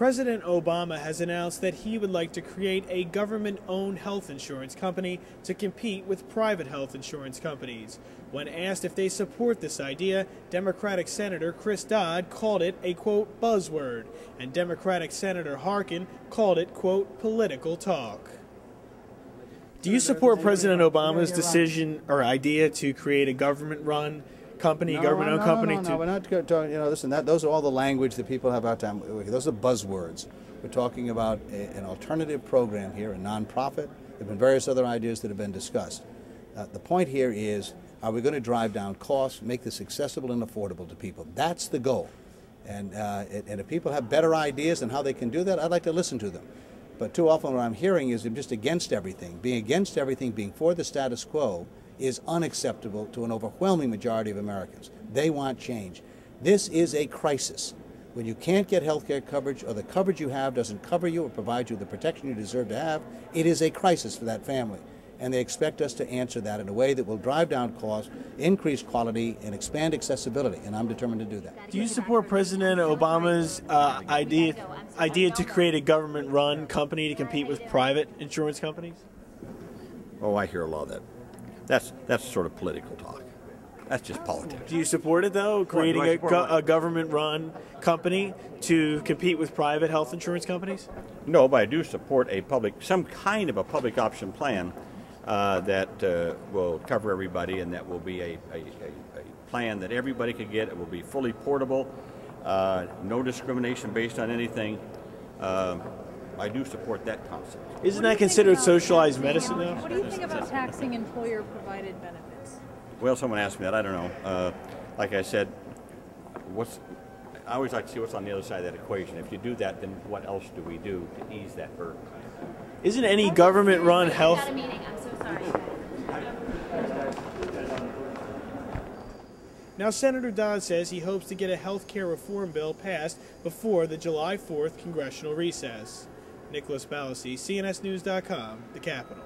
President Obama has announced that he would like to create a government owned health insurance company to compete with private health insurance companies. When asked if they support this idea, Democratic Senator Chris Dodd called it a quote buzzword, and Democratic Senator Harkin called it quote political talk. Do you support President Obama's decision or idea to create a government run company, no, government-owned no, company. No, no, no, we're not talking. You know, listen. That those are all the language that people have out time. Those are buzzwords. We're talking about a, an alternative program here, a nonprofit. There have been various other ideas that have been discussed. Uh, the point here is, are we going to drive down costs, make this accessible and affordable to people? That's the goal. And, uh, and if people have better ideas on how they can do that, I'd like to listen to them. But too often what I'm hearing is they're just against everything. Being against everything, being for the status quo, is unacceptable to an overwhelming majority of Americans. They want change. This is a crisis. When you can't get health care coverage or the coverage you have doesn't cover you or provide you the protection you deserve to have, it is a crisis for that family. And they expect us to answer that in a way that will drive down costs, increase quality, and expand accessibility. And I'm determined to do that. Do you support President Obama's uh, idea idea to create a government-run company to compete with private insurance companies? Oh, I hear a lot of that. That's that's sort of political talk. That's just politics. Do you support it though, creating a, go a government-run company to compete with private health insurance companies? No, but I do support a public, some kind of a public option plan uh, that uh, will cover everybody, and that will be a, a, a, a, plan that everybody can get. It will be fully portable, uh, no discrimination based on anything. I do support that concept. Isn't that considered socialized medicine now? What do you think about taxing employer-provided benefits? Well, someone asked me that. I don't know. Uh, like I said, what's I always like to see what's on the other side of that equation. If you do that, then what else do we do to ease that burden? Isn't any government-run health? I'm so sorry. Now, Senator Dodd says he hopes to get a health care reform bill passed before the July 4th congressional recess. Nicholas Ballasy, CNSNews.com, the Capitol.